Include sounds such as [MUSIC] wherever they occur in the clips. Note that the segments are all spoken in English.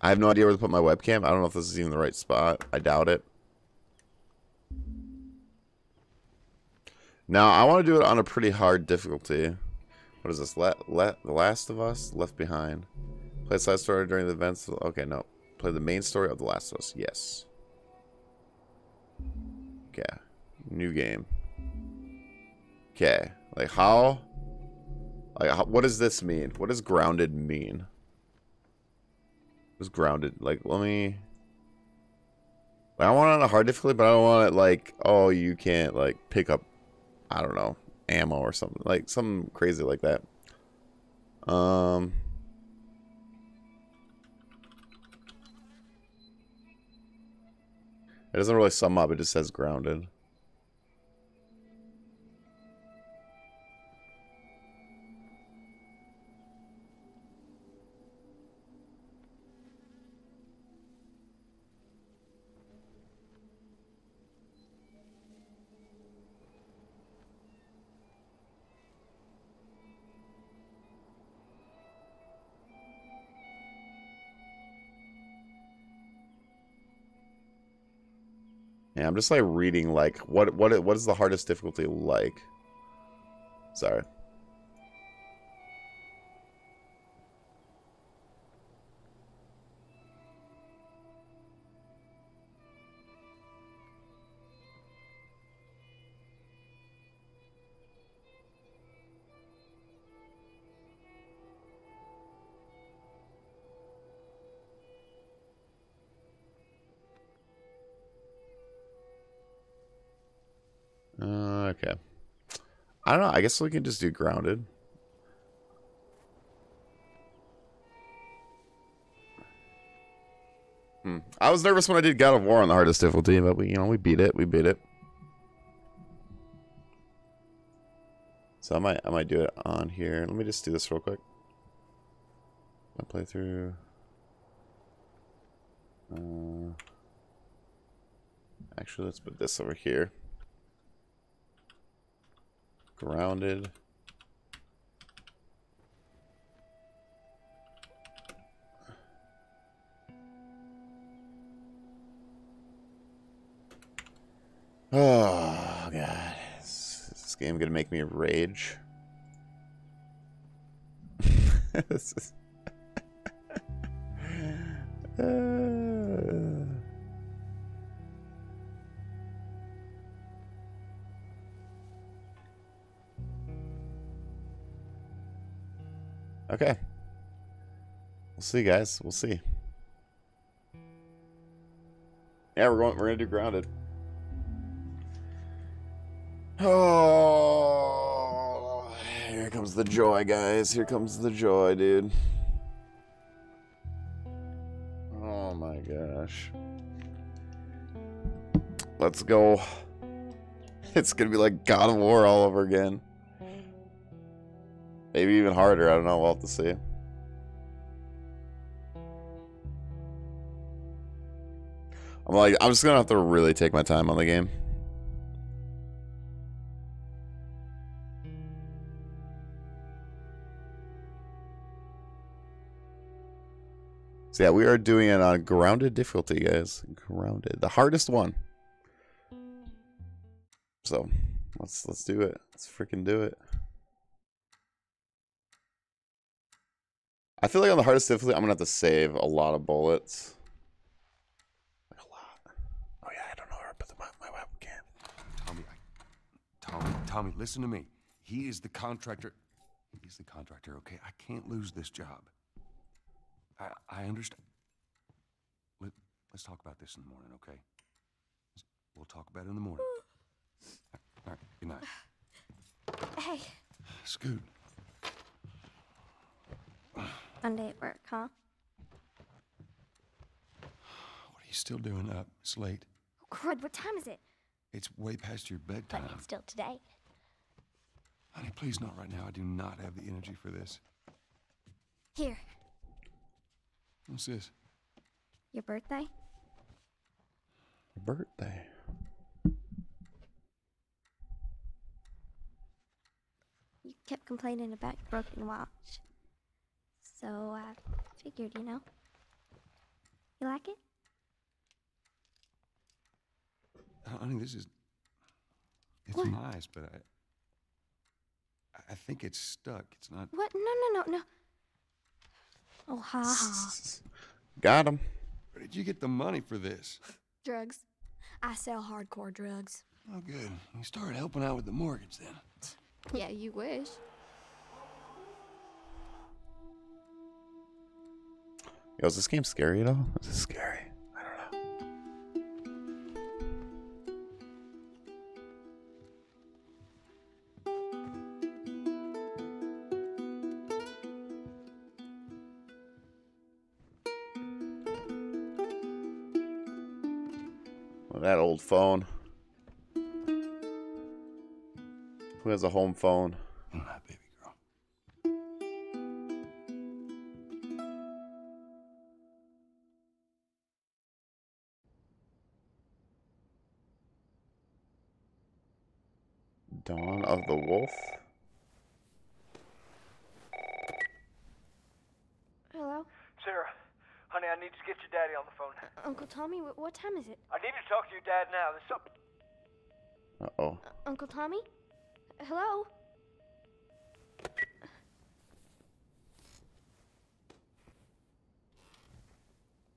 I have no idea where to put my webcam. I don't know if this is even the right spot. I doubt it. Now, I want to do it on a pretty hard difficulty. What is this? Let, let The Last of Us? Left Behind. Play side story during the events. Okay, no. Play the main story of The Last of Us. Yes. Okay. New game. Okay. Like, how... Like, how, what does this mean? What does grounded mean? Was grounded. Like, let me... I want it on a hard difficulty, but I don't want it like, oh, you can't, like, pick up, I don't know, ammo or something. Like, something crazy like that. Um... It doesn't really sum up, it just says grounded. Yeah, I'm just like reading like what what what is the hardest difficulty like? Sorry. I guess we can just do grounded. Hmm. I was nervous when I did God of War on the hardest difficulty, but we, you know, we beat it. We beat it. So I might, I might do it on here. Let me just do this real quick. My playthrough. Uh, actually, let's put this over here. Grounded. Oh, God. Is this game gonna make me rage? [LAUGHS] this is... [LAUGHS] uh... Okay. We'll see, guys. We'll see. Yeah, we're going. We're gonna do grounded. Oh, here comes the joy, guys. Here comes the joy, dude. Oh my gosh. Let's go. [LAUGHS] It's gonna be like God of War all over again. Maybe even harder. I don't know. We'll have to see. I'm like, I'm just gonna have to really take my time on the game. So yeah, we are doing it on grounded difficulty, guys. Grounded, the hardest one. So let's let's do it. Let's freaking do it. I feel like on the hardest difficulty, I'm gonna have to save a lot of bullets. Like a lot. Oh yeah, I don't know where I put the, my, my webcam. Tommy, I, Tommy, Tommy, listen to me. He is the contractor. He's the contractor, okay? I can't lose this job. I, I understand. Let, let's talk about this in the morning, okay? We'll talk about it in the morning. All right, good night. Hey, Scoot. Monday at work, huh? What are you still doing up? It's late. Oh, crud, what time is it? It's way past your bedtime. But it's still today. Honey, please not right now. I do not have the energy for this. Here, What's this? your birthday? Birthday. You kept complaining about your broken watch. So I figured, you know. You like it? Uh, honey, this is. It's What? nice, but I. I think it's stuck. It's not. What? No, no, no, no. Oh, ha ha. [LAUGHS] Got him. Where did you get the money for this? Drugs. I sell hardcore drugs. Oh, good. You started helping out with the mortgage then. Yeah, you wish. Yo, is this game scary at all? Is this scary? I don't know. That old phone. Who has a home phone? Tommy? Hello?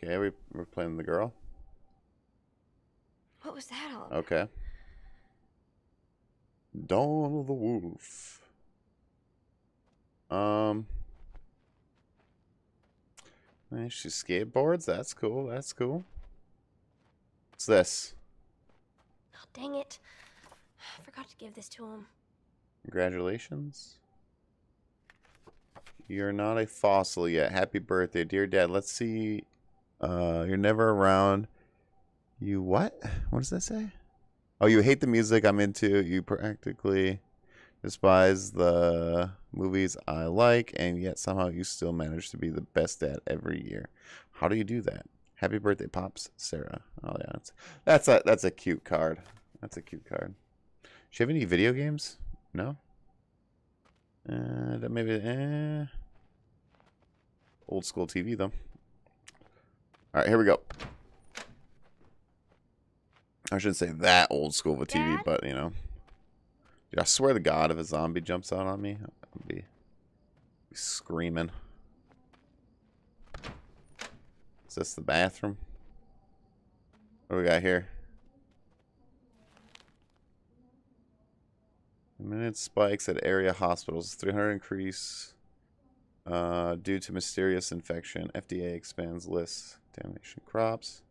Okay, we, we're playing the girl. What was that all about? Okay. Dawn of the Wolf. Um. She skateboards. That's cool. That's cool. What's this? Oh, dang it. I [SIGHS] forgot to give this to him. Congratulations. You're not a fossil yet. Happy birthday, dear dad. Let's see. Uh, you're never around. You what? What does that say? Oh, you hate the music I'm into. You practically despise the movies I like, and yet somehow you still manage to be the best dad every year. How do you do that? Happy birthday, pops, Sarah. Oh yeah, that's that's a that's a cute card. That's a cute card. Do you have any video games? No. Uh, that maybe eh. Old school TV though. All right, here we go. I shouldn't say that old school of a TV, Dad? but you know. Dude, I swear to God, if a zombie jumps out on me, I'll be, be screaming. Is this the bathroom? What do we got here? Minute spikes at area hospitals. 300 increase uh, due to mysterious infection. FDA expands list. Damnation crops.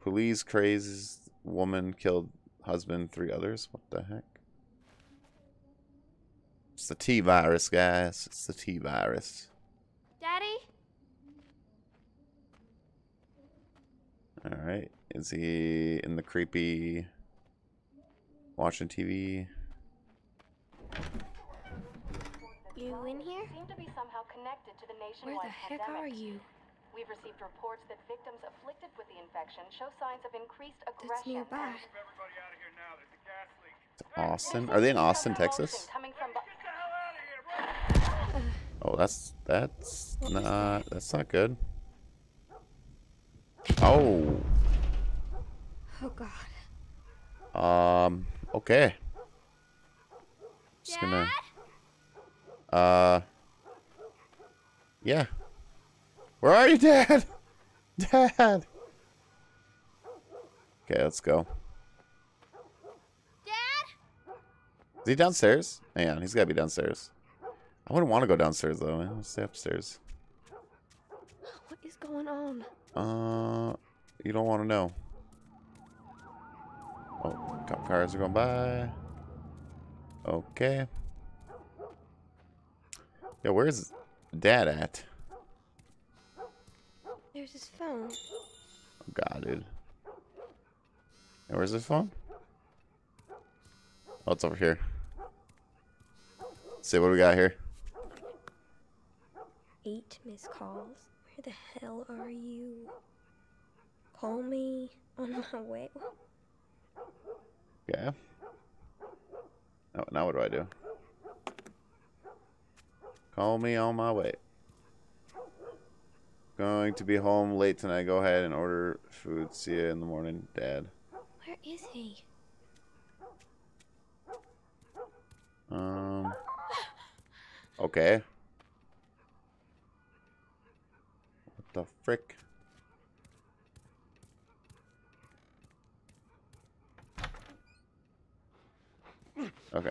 Police crazed woman killed husband, three others. What the heck? It's the T virus, guys. It's the T virus. Daddy? All right. Is he in the creepy watching TV? You in here? seem to be somehow connected to the Where the heck pandemic. are you? We've received reports that victims afflicted with the infection show signs of increased aggression. That's aggression. nearby. Everybody out of here now. There's a gas leak. Austin. Are they in Austin, Texas? Coming from bu- Get the hell out of here, run! Oh, that's that's not that's not good. Oh. Oh, God. Um. Okay. Just gonna. Uh. Yeah. Where are you, Dad? [LAUGHS] Dad. Okay, let's go. Dad? Is he downstairs? Hang on, he's gotta be downstairs. I wouldn't want to go downstairs though. Let's stay upstairs. What is going on? Uh, you don't want to know. Oh, cop cars are going by. Okay. Yeah, where's Dad at? There's his phone. Oh, God, dude. Yeah, where's his phone? Oh, it's over here. Let's see what do we got here. Eight missed calls. Where the hell are you? Call me on my way. Yeah. Now, now what do I do? Call me on my way. Going to be home late tonight. Go ahead and order food. See you in the morning, Dad. Where is he? Um. Okay. What the frick? Okay.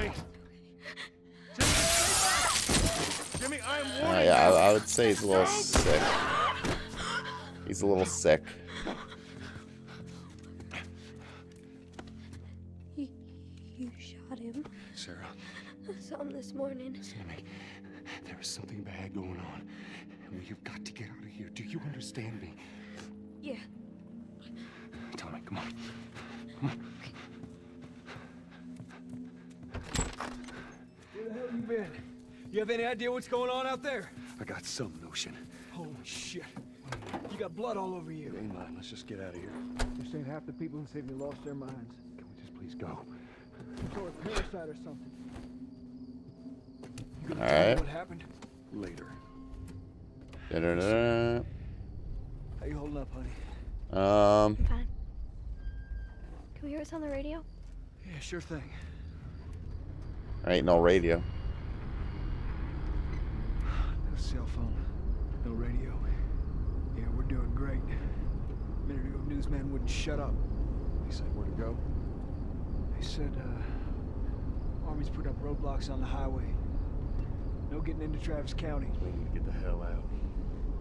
Jimmy. Jimmy, stay back. Jimmy, I am Uh, yeah. I, I would say he's a little sick. He's a little sick. You, you shot him. Sarah, I saw him this morning. Sammy, there is something bad going on. And we have got to get out of here. Do you understand me? Yeah. Tommy, come on. Come the you been? You have any idea what's going on out there? I got some notion. Holy shit. You got blood all over you. Ain't mine. Let's just get out of here. This ain't half the people in Sydney lost their minds. Can we just please go? Or a parasite or something. You gonna All tell me what happened? Later. Da-da-da. How you holding up, honey? Um, I'm fine. Can we hear us on the radio? Yeah, sure thing. there ain't no radio. No cell phone. No radio. Yeah, we're doing great. A minute ago, newsman wouldn't shut up. He said where to go? They said, uh, Army's put up roadblocks on the highway. No getting into Travis County. We need to get the hell out.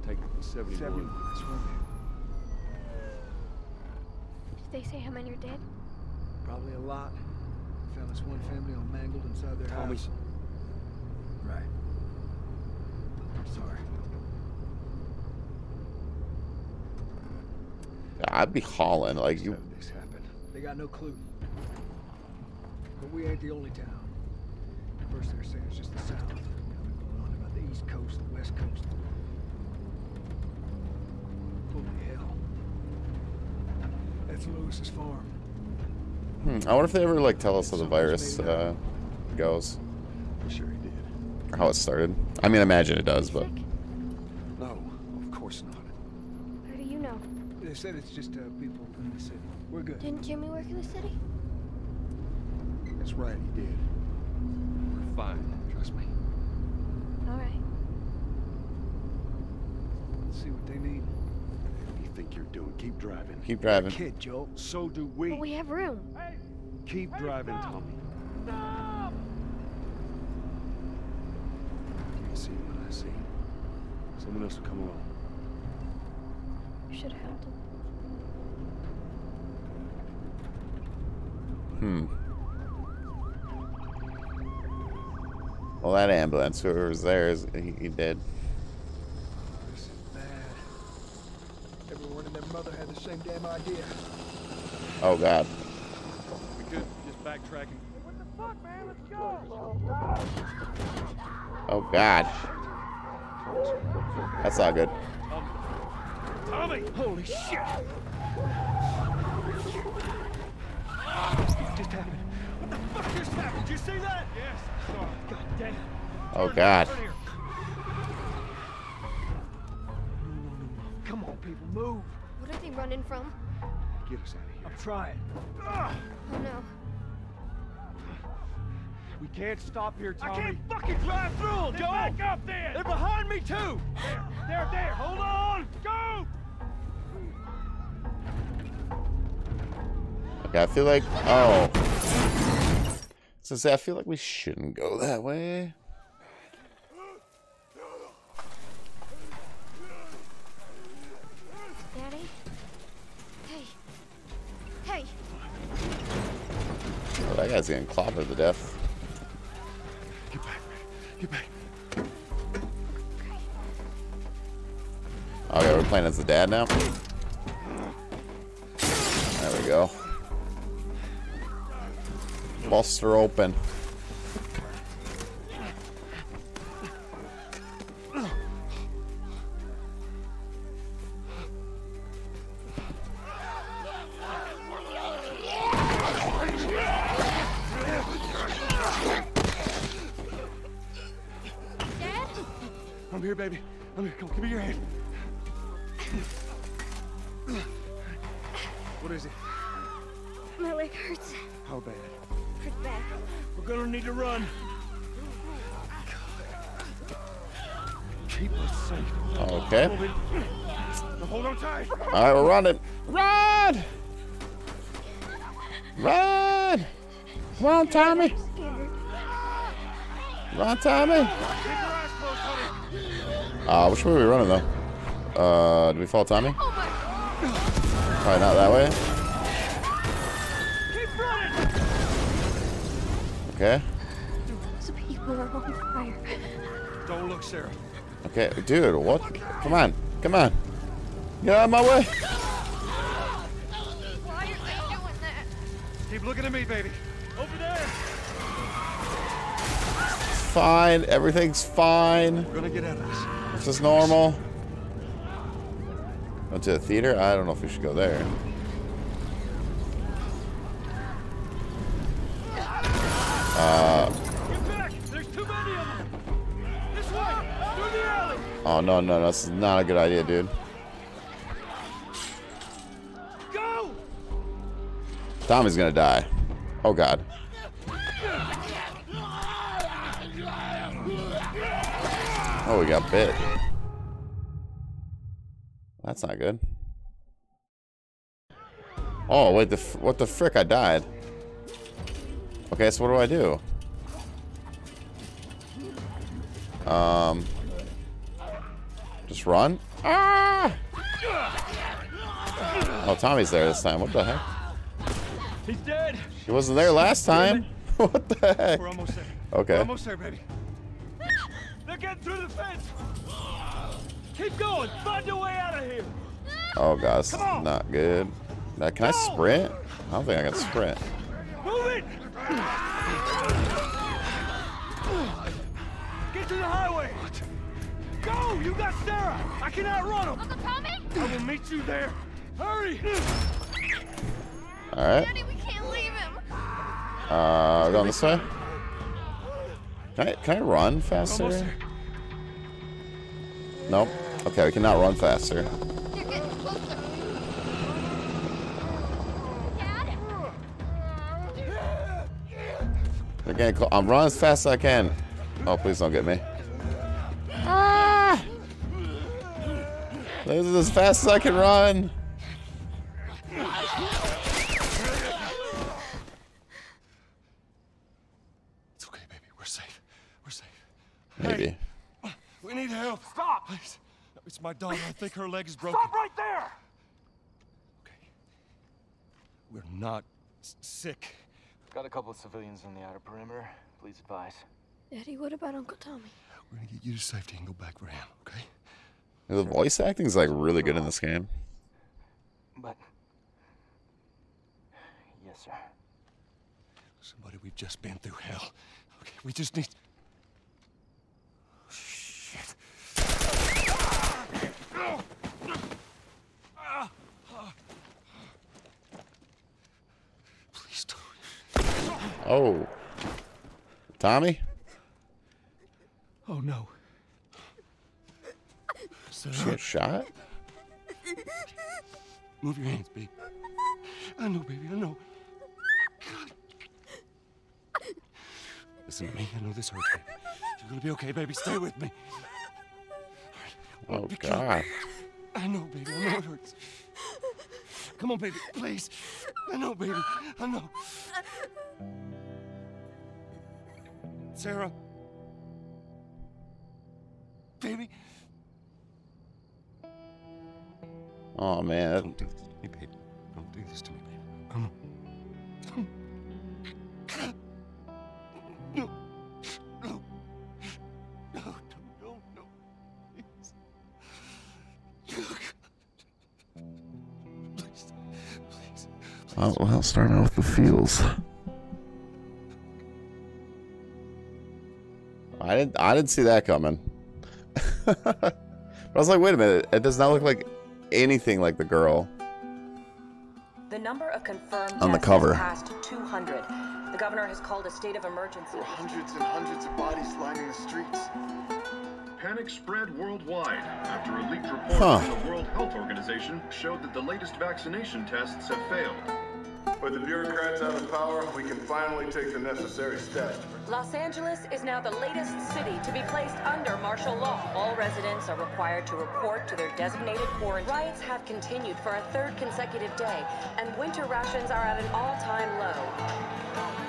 Take 71. Seven. That's right. Did they say how many are dead? Probably a lot. Found this one family all mangled inside their Tommy. house. Right. I'm sorry. I'd be hauling like you. This happen? They got no clue. But we ain't the only town. First they're saying it's just the south. Now they're going on about the east coast, the west coast. Holy hell. That's Lewis's farm. Hmm, I wonder if they ever like tell us how the virus uh, goes, I'm sure he did. Or how it started. I mean, I imagine it does, but No, of course not. How do you know? They said it's just uh, people in the city. We're good. Didn't Jimmy work in the city? That's right, he did. We're fine. Trust me. All right. Let's see what they need. What do you think you're doing? Keep driving. keep driving. Kid, Joel. So do we. But we have room. Hey, Keep driving, Tommy. Can't see what I see. Someone else will come along. You should have helped him. Hmm. Well, that ambulance, whoever was there, is he, he dead. This is bad. Everyone and their mother had the same damn idea. Oh God. We could just backtracking. What the fuck, man? Let's go. Oh God. That's not good. Tommy! Holy shit! What just happened. What the fuck just happened? Did you see that? Yes, sorry. God damn. Oh God. Turn here. Come on, people, move. What are they running from? Get us out of here. I'm trying. Ah! Oh no. We can't stop here, Tommy. I can't fucking drive through them, Joel! Back up then! They're behind me, too! There, there, there! Hold on! Go! Okay, I feel like. Oh. So say I feel like we shouldn't go that way. Daddy? Hey. Hey. Oh, that guy's getting clobbered to death. Get back. Okay, we're playing as the dad now. There we go. Buster open. I'm here, baby. I'm here. Come, give me your hand. What is it? My leg hurts. How bad? Pretty bad. We're gonna need to run. Keep us safe. Okay. Now hold on tight. All right, we're running. Run! Run! Come on, Tommy. Run, Tommy. Uh, which way are we running though? Uh, do we follow Tommy? Probably not that way. Keep running! Okay. Those people are on fire. Don't look, Sarah. Okay, dude, what? Come on, come on. Get out of my way. Why are they doing that? Keep looking at me, baby. Over there! Fine, everything's fine. We're gonna get out of this. This is normal. Went to the theater? I don't know if we should go there. Get back! There's too many of them! This way! Through the alley! Oh, no, no, no, this is not a good idea, dude. Go! Tommy's gonna die. Oh, God. We got bit. That's not good. Oh, wait, the what the frick? I died. Okay, so what do I do? Um, just run? Ah! Oh, Tommy's there this time. What the heck? He's dead! He wasn't there last time. [LAUGHS] what the heck? We're almost there. Okay. We're almost there, baby. They're through the fence! Keep going! Find a way out of here! Oh god, this is Come on. not good. Now, can I sprint? I don't think I can sprint. Move it! Get to the highway! Go! You got Sarah! I can outrun him! Uncle Tommy? I will meet you there! Hurry! All right. Daddy, we can't leave him. Uh, going this way. Can I can I run Almost faster? Nope. Okay, we cannot run faster. You're getting closer. They're getting clo- I'm running as fast as I can. Oh, please don't get me. Ah! This is as fast as I can run. It's okay, baby. We're safe. We're safe. Maybe. We need help. Stop! Please. It's my daughter. I think her leg is broken. Stop right there! Okay. We're not s- sick. Got a couple of civilians on the outer perimeter. Please advise. Daddy, what about Uncle Tommy? We're gonna get you to safety and go back for him, okay? The voice acting is like really good in this game. But. Yes, sir. Somebody, we've just been through hell. Okay, we just need. Please don't. Oh. Tommy? Oh no. Sarah, She got shot? move your hands, baby. I know, baby. I know. Listen to me. I know this hurts, baby. You're gonna be okay, baby. Stay with me. Oh god. I know, baby. I know it hurts. Come on, baby. Please. I know, baby. I know. Sarah. Baby. Oh man. Don't do this Well, starting out with the feels. I didn't. I didn't see that coming. [LAUGHS] but I was like, wait a minute. It does not look like anything like the girl. The number of confirmed On the deaths cover. has passed 200. The governor has called a state of emergency. Hundreds and hundreds of bodies lining the streets. Panic spread worldwide after a leaked report Huh. from the World Health Organization showed that the latest vaccination tests have failed. With the bureaucrats out of power, we can finally take the necessary steps. Los Angeles is now the latest city to be placed under martial law. All residents are required to report to their designated quarantine. Riots have continued for a third consecutive day, and winter rations are at an all-time low.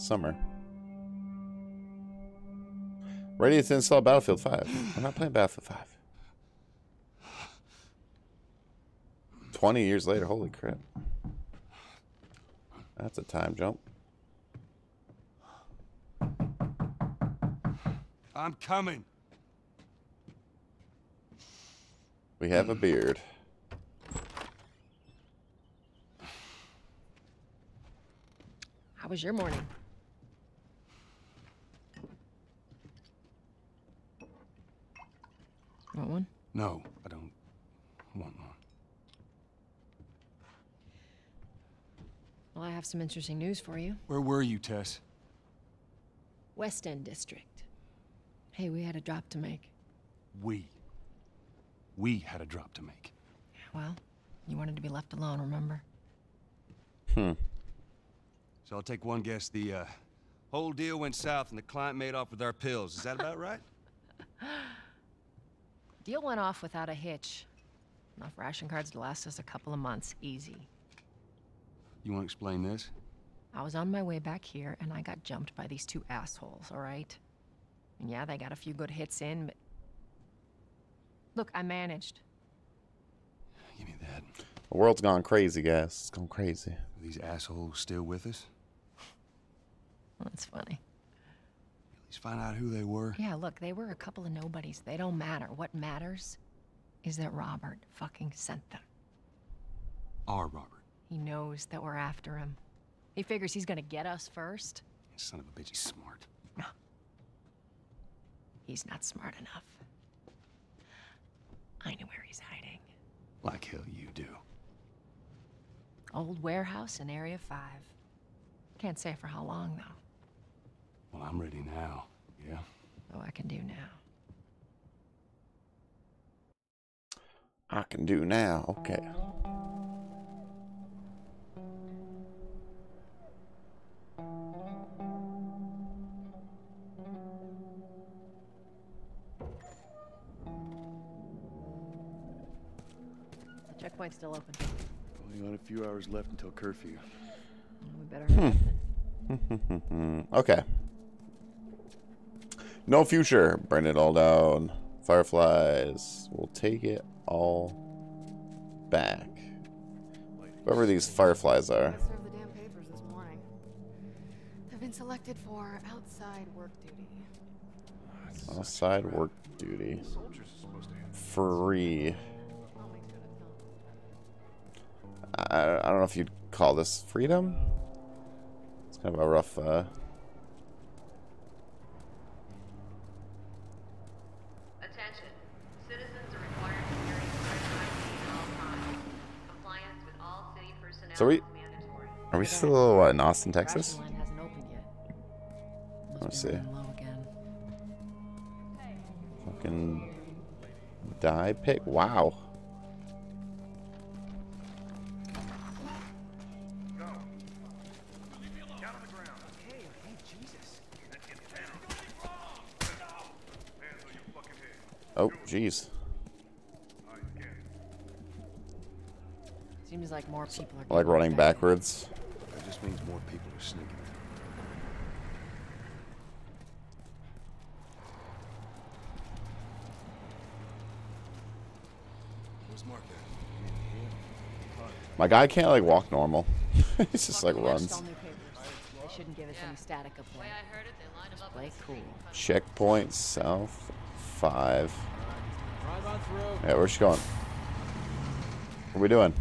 Summer. Ready to install Battlefield 5. I'm not playing Battlefield 5. 20 years later, holy crap. That's a time jump. I'm coming. We have a beard. How was your morning? Want one? No, I don't want one. Well, I have some interesting news for you. Where were you, Tess? West End District. Hey, we had a drop to make. We. We had a drop to make. Well, you wanted to be left alone, remember? Hmm. So I'll take one guess. The uh, whole deal went south and the client made off with our pills. Is that about [LAUGHS] right? Deal went off without a hitch. Enough ration cards to last us a couple of months, easy. You want to explain this? I was on my way back here and I got jumped by these two assholes, all right? And yeah, they got a few good hits in, but. Look, I managed. Give me that. The world's gone crazy, guys. It's gone crazy. Are these assholes still with us? That's funny. Find out who they were. Yeah, look, they were a couple of nobodies. They don't matter. What matters is that Robert fucking sent them. Our Robert. He knows that we're after him. He figures he's gonna get us first. Son of a bitch, he's smart. No. [LAUGHS] He's not smart enough. I know where he's hiding. Like hell you do. Old warehouse in Area 5. Can't say for how long, though. Well, I'm ready now. Yeah? Oh, I can do now. I can do now. Okay. The checkpoint's still open. Only got a few hours left until curfew. We better Hmm. [LAUGHS] okay. No future. Burn it all down. Fireflies. We'll take it all back. Whoever these fireflies are. Served the damn papers this morning. I've been selected for outside work duty. Outside work duty. Free. I, I don't know if you'd call this freedom. It's kind of a rough. Uh, Attention. Citizens are required to carry certified ID at all times. Compliance with all city personnel so we are we still what, in Austin, Texas? Let's see. Fucking die pick. Wow. Oh, jeez. Seems like more people are like running infected. backwards. That just means more people are sneaking. Where's Mark at? My guy can't like walk normal. [LAUGHS] He's just like runs. still new shouldn't give us any static up there. Just play cool. Checkpoint south five. Yeah, where's she going? What are we doing?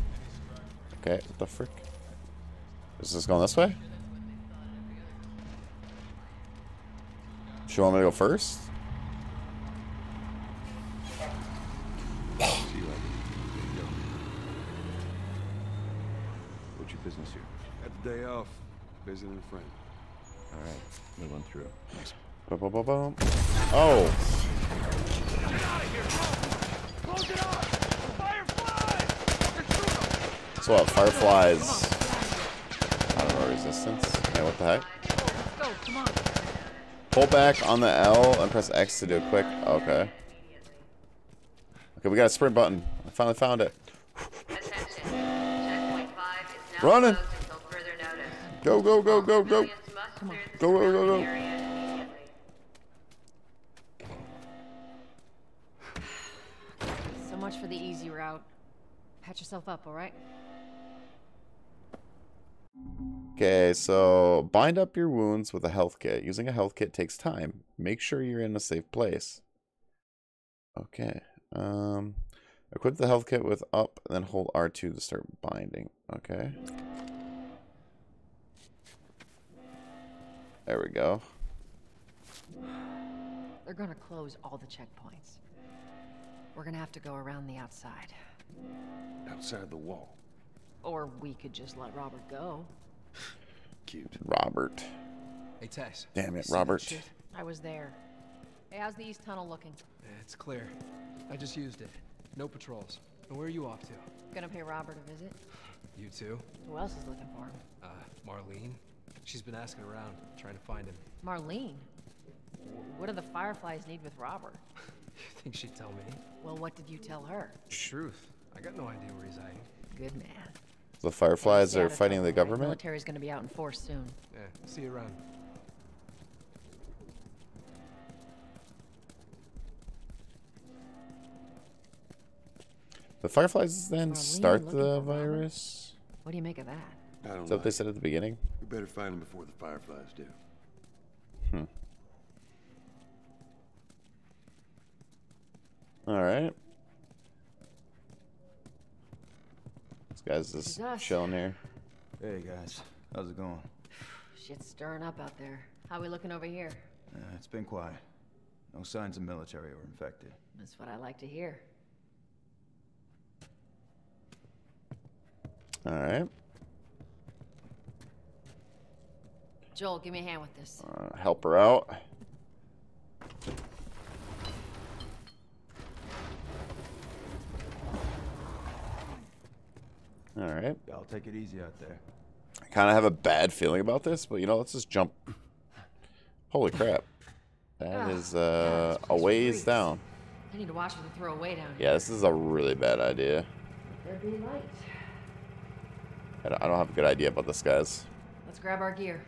Okay, what the frick? Is this going this way? She want me to go first? See you later. There you go. What's your business here? Had the day off. Visiting a friend. All right, move on through. Ba -ba -ba -bum. Oh, what? Fireflies. I don't know resistance. Yeah, what the heck? Pull back on the L and press X to do a quick. Okay. Okay, we got a sprint button. I finally found it. Running. Go, go, go, go, go. Go, go, go, go. So much for the easy route. Patch yourself up, all right? Okay, so bind up your wounds with a health kit. Using a health kit takes time. Make sure you're in a safe place. Okay. Um, equip the health kit with up, then hold R2 to start binding. Okay. There we go. They're gonna close all the checkpoints. We're gonna have to go around the outside. Outside the wall. Or we could just let Robert go. Cute. Robert. Hey, Tess. Damn it, Robert. I was there. Hey, how's the east tunnel looking? It's clear. I just used it. No patrols. And where are you off to? Gonna pay Robert a visit? You too? Who else is looking for him? Uh, Marlene? She's been asking around, trying to find him. Marlene? What do the Fireflies need with Robert? [LAUGHS] You think she'd tell me? Well, what did you tell her? Truth. I got no idea where he's hiding. Good man. The Fireflies are fighting the government? The government? Military's gonna be out in force soon. Yeah, see you around. The Fireflies then start the virus? What do you make of that? I don't Is that what they said at the beginning? We better find them before the Fireflies do. Hmm. Alright. This guy's It's just chilling here. Hey guys, how's it going? Shit's stirring up out there. How are we looking over here? Uh, it's been quiet. No signs of military or infected. That's what I like to hear. Alright. Joel, give me a hand with this. Uh, help her out. Alright. I'll take it easy out there. I kind of have a bad feeling about this, but you know, let's just jump. Holy crap. That Ah, is uh, a ways down. I need to watch what they throw away down here. Yeah, this is a really bad idea. There'd be light. I don't I don't have a good idea about this, guys. Let's grab our gear.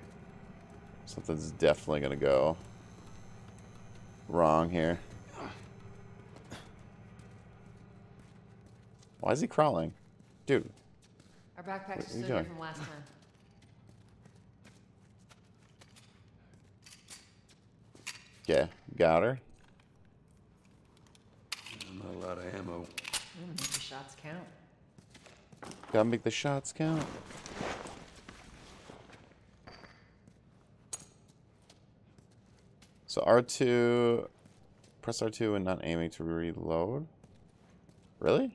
Something's definitely gonna go wrong here. Why is he crawling? Dude, Our backpacks are are still here from last time. yeah, got her. Not a lot of ammo. I'm gonna make the shots count. Gotta make the shots count. So R2, press R2 and not aiming to reload. Really?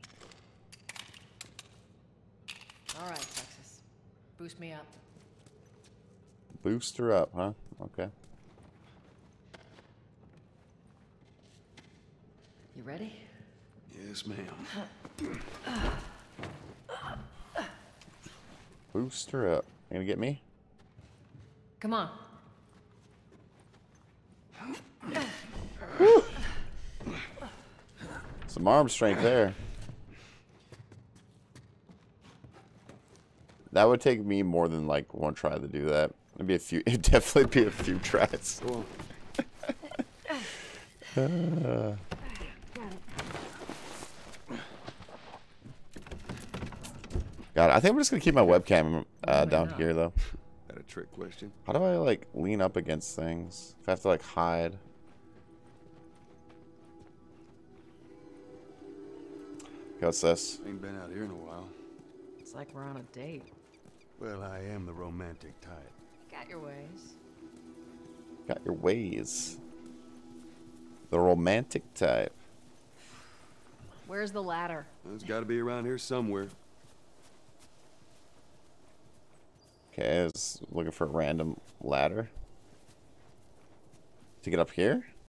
All right, Texas. Boost me up. Boost her up, huh? Okay. You ready? Yes, ma'am. Boost her up. You gonna get me? Come on. Some arm strength there. That would take me more than like one try to do that. It'd be a few. [LAUGHS] It'd definitely be a few tries. Uh, [LAUGHS] God, I think I'm just gonna keep my webcam uh, down here though. That a trick question? How do I like lean up against things? If I have to like hide. Okay, what's this? Ain't been out here in a while. It's like we're on a date. Well, I am the romantic type. Got your ways. Got your ways. The romantic type. Where's the ladder? It's got to be around here somewhere. Okay, I was looking for a random ladder. To get up here?